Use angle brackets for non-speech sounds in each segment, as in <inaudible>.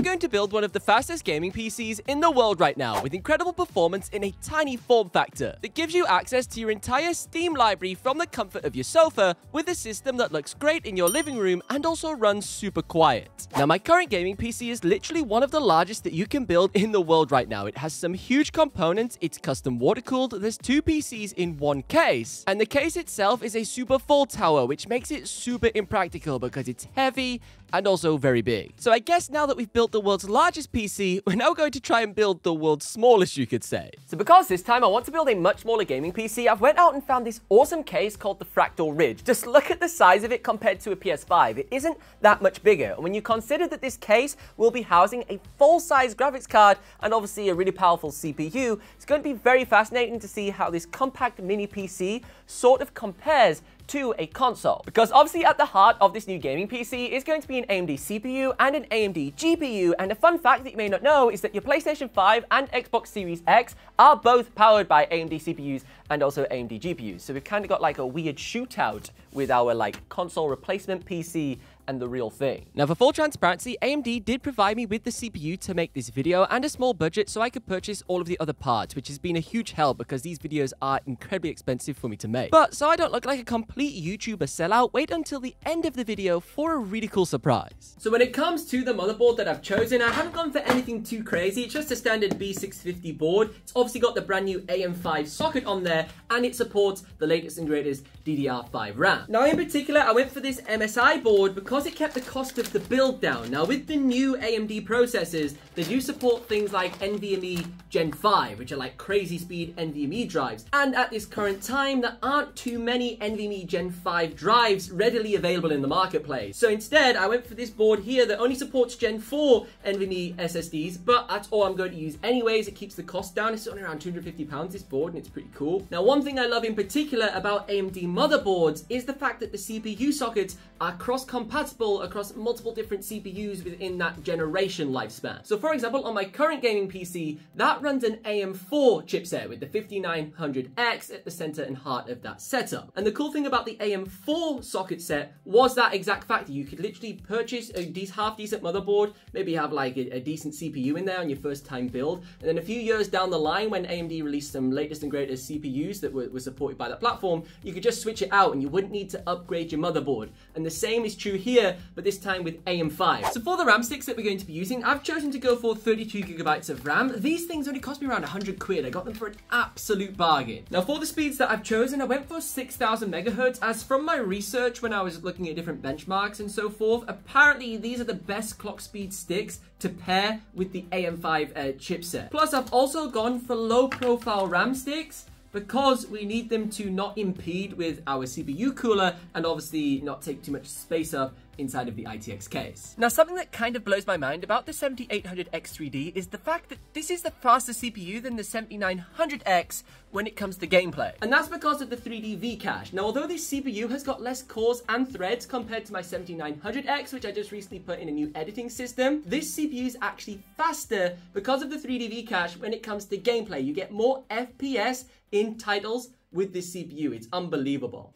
I'm going to build one of the fastest gaming PCs in the world right now with incredible performance in a tiny form factor that gives you access to your entire Steam library from the comfort of your sofa with a system that looks great in your living room and also runs super quiet. Now, my current gaming PC is literally one of the largest that you can build in the world right now. It has some huge components, it's custom water cooled, there's two PCs in one case, and the case itself is a super full tower, which makes it super impractical because it's heavy and also very big. So I guess now that we've built the world's largest PC, <laughs> we're now going to try and build the world's smallest, you could say. So because this time I want to build a much smaller gaming PC, I've went out and found this awesome case called the Fractal Ridge. Just look at the size of it compared to a PS5. It isn't that much bigger. And when you consider that this case will be housing a full-size graphics card and obviously a really powerful CPU, it's going to be very fascinating to see how this compact mini PC sort of compares to a console. Because obviously at the heart of this new gaming PC is going to be an AMD CPU and an AMD GPU, and a fun fact that you may not know is that your PlayStation 5 and Xbox Series X are both powered by AMD CPUs and also AMD GPUs. So we've kind of got like a weird shootout with our like console replacement PC and the real thing. Now for full transparency, AMD did provide me with the CPU to make this video and a small budget so I could purchase all of the other parts, which has been a huge help because these videos are incredibly expensive for me to make. But so I don't look like a complete YouTuber sellout, wait until the end of the video for a really cool surprise. So when it comes to the motherboard that I've chosen, I haven't gone for anything too crazy. It's just a standard B650 board. It's obviously got the brand new AM5 socket on there and it supports the latest and greatest DDR5 RAM. Now in particular, I went for this MSI board because because it kept the cost of the build down. Now with the new AMD processors, they do support things like NVMe Gen 5, which are like crazy speed NVMe drives. And at this current time, there aren't too many NVMe Gen 5 drives readily available in the marketplace. So instead, I went for this board here that only supports Gen 4 NVMe SSDs, but that's all I'm going to use anyways. It keeps the cost down. It's only around 250 pounds, this board, and it's pretty cool. Now, one thing I love in particular about AMD motherboards is the fact that the CPU sockets are cross-compatible compatible across multiple different CPUs within that generation lifespan. So for example, on my current gaming PC, that runs an AM4 chipset with the 5900X at the center and heart of that setup. And the cool thing about the AM4 socket set was that exact factor. You could literally purchase a half-decent motherboard, maybe have like a, a decent CPU in there on your first time build, and then a few years down the line when AMD released some latest and greatest CPUs that were, were supported by that platform, you could just switch it out and you wouldn't need to upgrade your motherboard. And the same is true here here, but this time with AM5. So for the RAM sticks that we're going to be using, I've chosen to go for 32 gigabytes of RAM. These things only cost me around 100 quid. I got them for an absolute bargain. Now for the speeds that I've chosen, I went for 6000 megahertz as from my research when I was looking at different benchmarks and so forth, apparently these are the best clock speed sticks to pair with the AM5 uh, chipset. Plus I've also gone for low profile RAM sticks because we need them to not impede with our CPU cooler and obviously not take too much space up inside of the ITX case. Now, something that kind of blows my mind about the 7800X3D is the fact that this is the faster CPU than the 7900X when it comes to gameplay. And that's because of the 3D V-Cache. Now, although this CPU has got less cores and threads compared to my 7900X, which I just recently put in a new editing system, this CPU is actually faster because of the 3D V-Cache when it comes to gameplay. You get more FPS in titles with this CPU. It's unbelievable.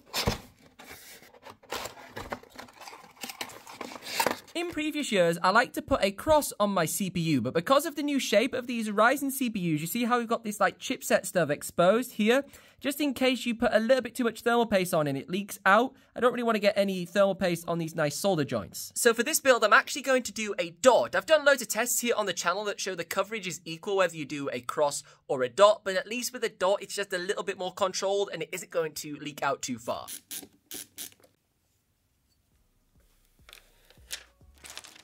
In previous years, I like to put a cross on my CPU, but because of the new shape of these Ryzen CPUs, you see how we've got this like chipset stuff exposed here? Just in case you put a little bit too much thermal paste on and it leaks out, I don't really want to get any thermal paste on these nice solder joints. So for this build, I'm actually going to do a dot. I've done loads of tests here on the channel that show the coverage is equal whether you do a cross or a dot, but at least with a dot, it's just a little bit more controlled and it isn't going to leak out too far.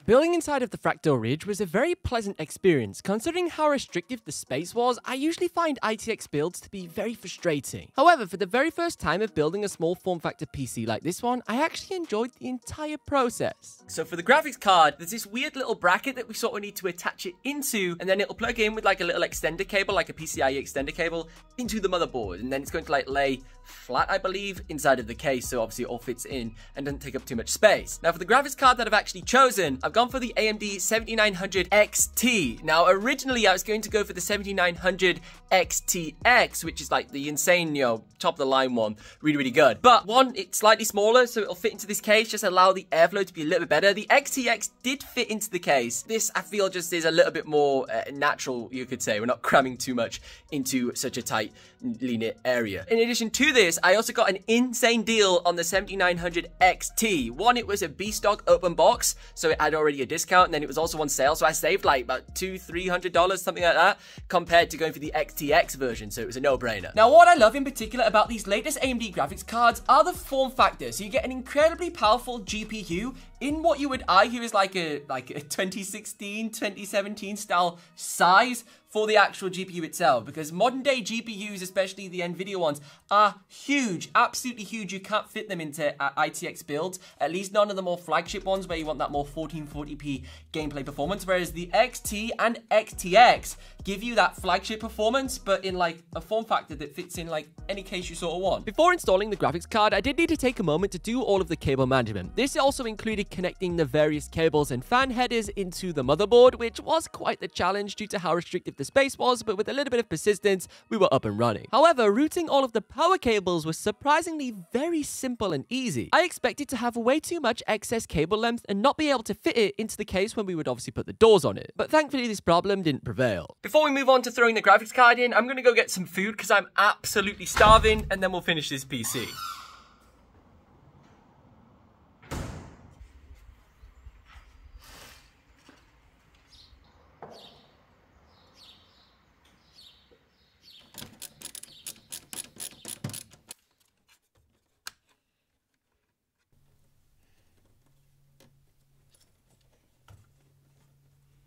Building inside of the Fractal Ridge was a very pleasant experience. Considering how restrictive the space was, I usually find ITX builds to be very frustrating. However, for the very first time of building a small form factor PC like this one, I actually enjoyed the entire process. So for the graphics card, there's this weird little bracket that we sort of need to attach it into, and then it'll plug in with like a little extender cable, like a PCIe extender cable, into the motherboard, and then it's going to like lay flat, I believe, inside of the case, so obviously it all fits in and doesn't take up too much space. Now, for the graphics card that I've actually chosen, I've gone for the AMD 7900 XT. Now, originally, I was going to go for the 7900 XTX, which is like the insane, you know, top of the line one. Really, really good. But one, it's slightly smaller, so it'll fit into this case, just allow the airflow to be a little bit better. The XTX did fit into the case. This, I feel, just is a little bit more uh, natural, you could say. We're not cramming too much into such a tight, knit area. In addition to this, I also got an insane deal on the 7900 XT. One, it was a B-stock open box, so it had already a discount, and then it was also on sale, so I saved like about two, three hundred dollars, something like that, compared to going for the XTX version, so it was a no-brainer. Now, what I love in particular about these latest AMD graphics cards are the form factor. So you get an incredibly powerful GPU in what you would argue is like a like a 2016, 2017 style size for the actual GPU itself because modern day GPUs, especially the NVIDIA ones, are huge, absolutely huge. You can't fit them into uh, ITX builds, at least none of the more flagship ones where you want that more 1440p gameplay performance, whereas the XT and XTX give you that flagship performance, but in like a form factor that fits in like any case you sort of want. Before installing the graphics card, I did need to take a moment to do all of the cable management. This also included connecting the various cables and fan headers into the motherboard, which was quite the challenge due to how restrictive the space was, but with a little bit of persistence, we were up and running. However, routing all of the power cables was surprisingly very simple and easy. I expected to have way too much excess cable length and not be able to fit it into the case when we would obviously put the doors on it, but thankfully this problem didn't prevail. Before we move on to throwing the graphics card in, I'm gonna go get some food because I'm absolutely starving, and then we'll finish this PC.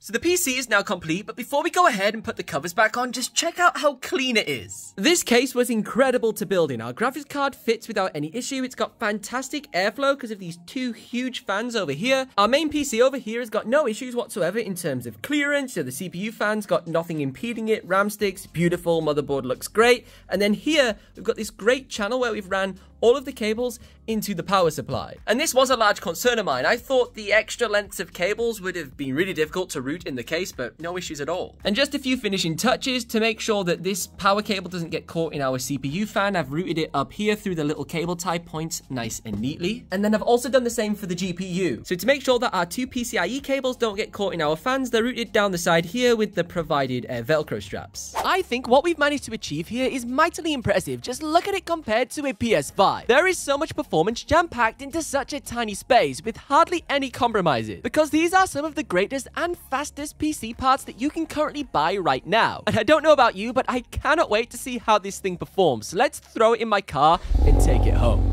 So the PC is now complete, but before we go ahead and put the covers back on, just check out how clean it is. This case was incredible to build in. Our graphics card fits without any issue. It's got fantastic airflow because of these two huge fans over here. Our main PC over here has got no issues whatsoever in terms of clearance. So the CPU fans got nothing impeding it. RAM sticks, beautiful. Motherboard looks great. And then here, we've got this great channel where we've ran all of the cables into the power supply. And this was a large concern of mine. I thought the extra lengths of cables would have been really difficult to route in the case, but no issues at all. And just a few finishing touches to make sure that this power cable doesn't get caught in our CPU fan. I've routed it up here through the little cable tie points nice and neatly. And then I've also done the same for the GPU. So to make sure that our two PCIe cables don't get caught in our fans, they're routed down the side here with the provided uh, Velcro straps. I think what we've managed to achieve here is mightily impressive. Just look at it compared to a PS5. There is so much performance jam-packed into such a tiny space with hardly any compromises, because these are some of the greatest and fastest PC parts that you can currently buy right now. And I don't know about you, but I cannot wait to see how this thing performs. So let's throw it in my car and take it home.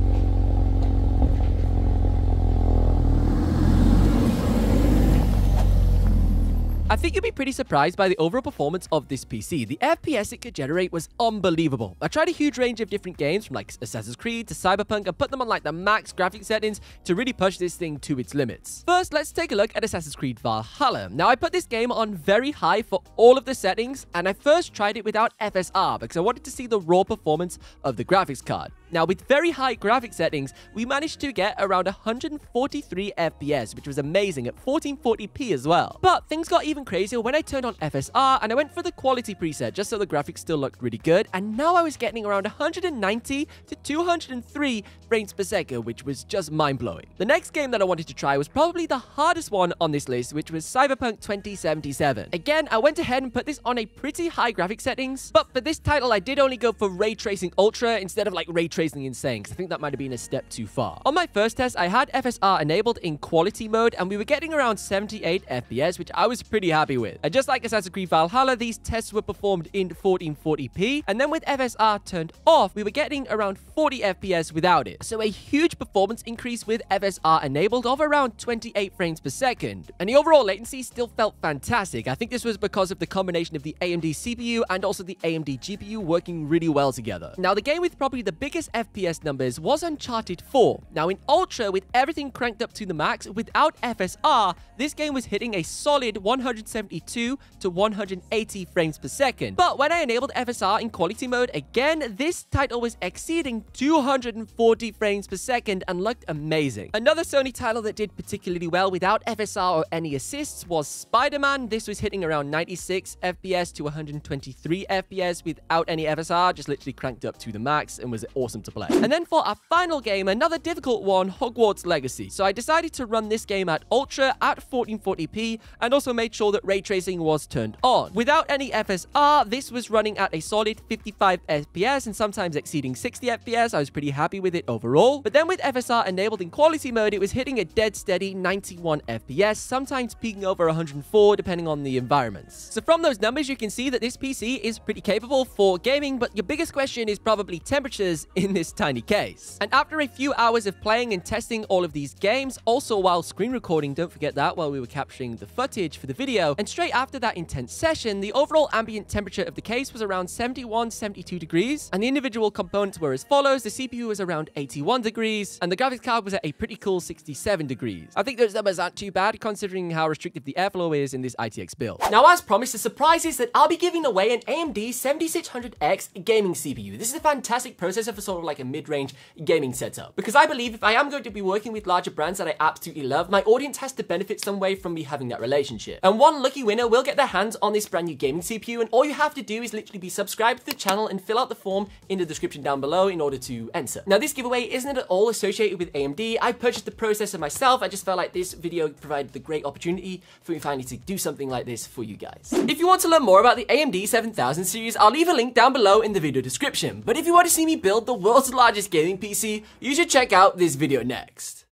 I think you'd be pretty surprised by the overall performance of this PC. The FPS it could generate was unbelievable. I tried a huge range of different games from like Assassin's Creed to Cyberpunk and put them on like the max graphic settings to really push this thing to its limits. First, let's take a look at Assassin's Creed Valhalla. Now, I put this game on very high for all of the settings, and I first tried it without FSR because I wanted to see the raw performance of the graphics card. Now, with very high graphic settings, we managed to get around 143 FPS, which was amazing at 1440p as well. But things got even crazier when I turned on FSR and I went for the quality preset just so the graphics still looked really good. And now I was getting around 190 to 203 frames per second, which was just mind-blowing. The next game that I wanted to try was probably the hardest one on this list, which was Cyberpunk 2077. Again, I went ahead and put this on a pretty high graphic settings, but for this title, I did only go for Ray Tracing Ultra instead of like Ray tracing insane because I think that might have been a step too far. On my first test, I had FSR enabled in quality mode and we were getting around 78 FPS, which I was pretty happy with. And just like Assassin's Creed Valhalla, these tests were performed in 1440p. And then with FSR turned off, we were getting around 40 FPS without it. So a huge performance increase with FSR enabled of around 28 frames per second. And the overall latency still felt fantastic. I think this was because of the combination of the AMD CPU and also the AMD GPU working really well together. Now, the game with probably the biggest FPS numbers was Uncharted 4. Now in Ultra, with everything cranked up to the max, without FSR, this game was hitting a solid 100 172 to 180 frames per second. But when I enabled FSR in quality mode again, this title was exceeding 240 frames per second and looked amazing. Another Sony title that did particularly well without FSR or any assists was Spider-Man. This was hitting around 96 FPS to 123 FPS without any FSR, just literally cranked up to the max and was awesome to play. And then for our final game, another difficult one, Hogwarts Legacy. So I decided to run this game at Ultra at 1440p and also made sure that ray tracing was turned on. Without any FSR, this was running at a solid 55 FPS and sometimes exceeding 60 FPS. I was pretty happy with it overall. But then with FSR enabled in quality mode, it was hitting a dead steady 91 FPS, sometimes peaking over 104 depending on the environments. So from those numbers, you can see that this PC is pretty capable for gaming, but your biggest question is probably temperatures <laughs> in this tiny case. And after a few hours of playing and testing all of these games, also while screen recording, don't forget that while we were capturing the footage for the video, and straight after that intense session, the overall ambient temperature of the case was around 71, 72 degrees, and the individual components were as follows. The CPU was around 81 degrees, and the graphics card was at a pretty cool 67 degrees. I think those numbers aren't too bad considering how restrictive the airflow is in this ITX build. Now, as promised, the surprise is that I'll be giving away an AMD 7600X gaming CPU. This is a fantastic processor for sort of like a mid-range gaming setup. Because I believe if I am going to be working with larger brands that I absolutely love, my audience has to benefit some way from me having that relationship. And one lucky winner will get their hands on this brand new gaming CPU, and all you have to do is literally be subscribed to the channel and fill out the form in the description down below in order to enter. Now, this giveaway isn't at all associated with AMD. I purchased the processor myself. I just felt like this video provided the great opportunity for me finally to do something like this for you guys. If you want to learn more about the AMD 7000 series, I'll leave a link down below in the video description. But if you want to see me build the world's largest gaming PC, you should check out this video next.